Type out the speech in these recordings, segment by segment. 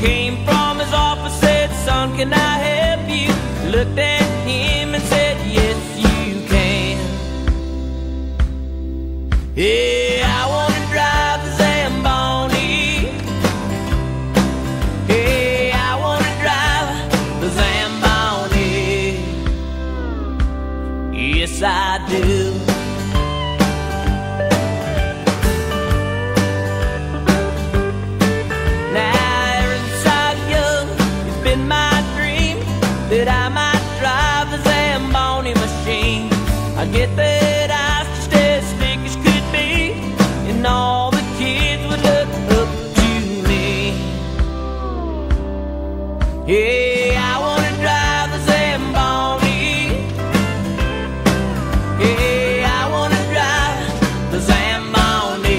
Came from his office, said, Son, can I help you? Looked at him and said, Yes, you can. Yeah, I want to drive the Zamboni. Hey, I want to drive the Zamboni. Yes, I do. That I might drive the Zamboni machine. I get that ice just as thick as could be, and all the kids would look up to me. Hey, I wanna drive the Zamboni. Hey, I wanna drive the Zamboni.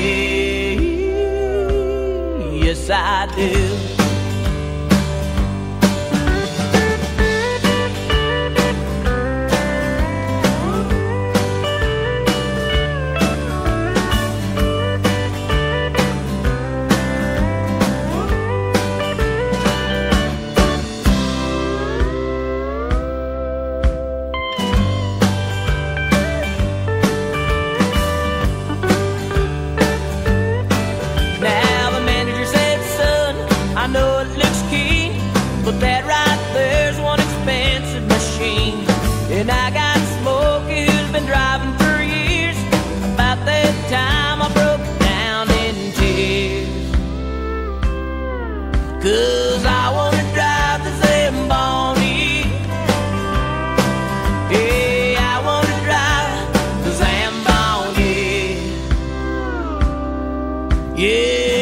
Yes, I do. But that right there's one expensive machine. And I got Smokey who's been driving for years. About that time I broke down in tears. Cause I wanna drive the Zamboni. Hey, I wanna drive the Zamboni. Yeah.